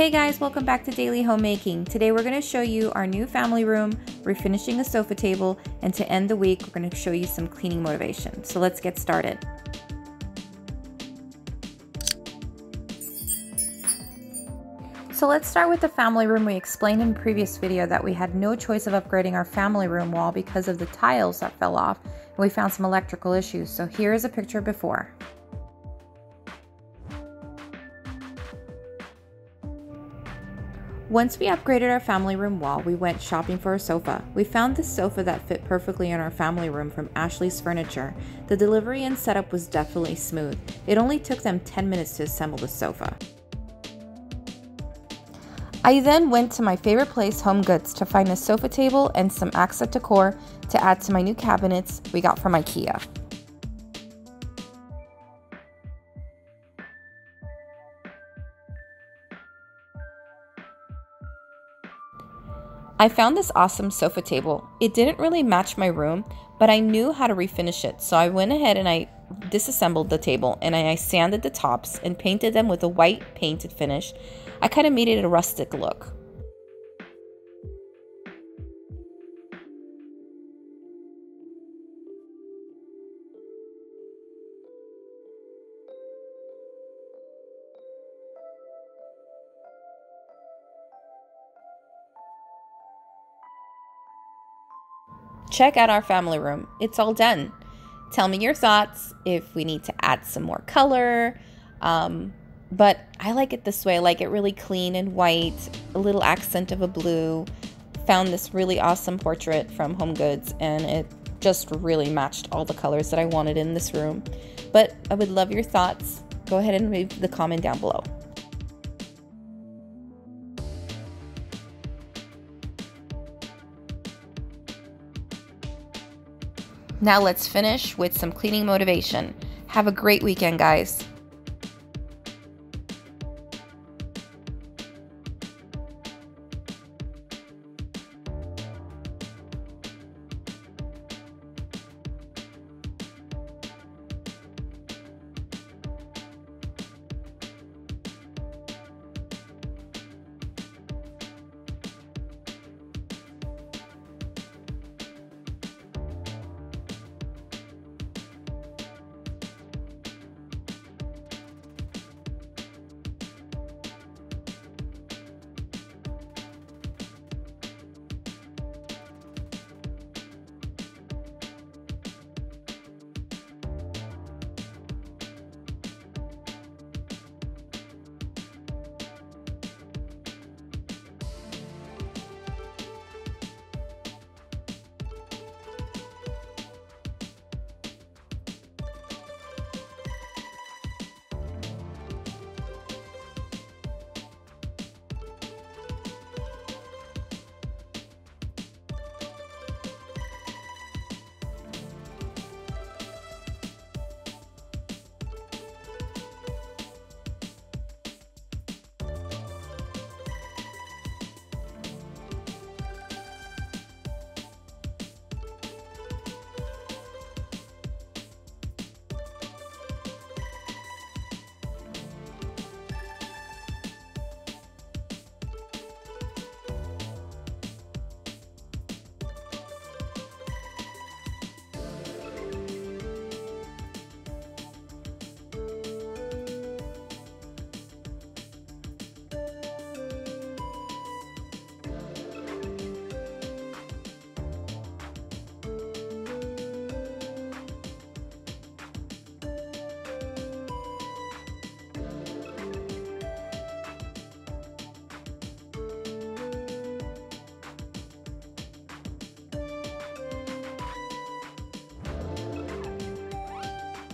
Hey guys, welcome back to Daily Homemaking. Today we're going to show you our new family room, refinishing a sofa table, and to end the week, we're going to show you some cleaning motivation. So let's get started. So let's start with the family room. We explained in a previous video that we had no choice of upgrading our family room wall because of the tiles that fell off and we found some electrical issues. So here is a picture before. Once we upgraded our family room wall, we went shopping for a sofa. We found this sofa that fit perfectly in our family room from Ashley's Furniture. The delivery and setup was definitely smooth. It only took them 10 minutes to assemble the sofa. I then went to my favorite place, Home Goods, to find a sofa table and some accent decor to add to my new cabinets we got from IKEA. I found this awesome sofa table. It didn't really match my room, but I knew how to refinish it. So I went ahead and I disassembled the table and I sanded the tops and painted them with a white painted finish. I kind of made it a rustic look. Check out our family room. It's all done. Tell me your thoughts if we need to add some more color. Um, but I like it this way. I like it really clean and white, a little accent of a blue. Found this really awesome portrait from Home Goods and it just really matched all the colors that I wanted in this room. But I would love your thoughts. Go ahead and leave the comment down below. Now let's finish with some cleaning motivation. Have a great weekend, guys.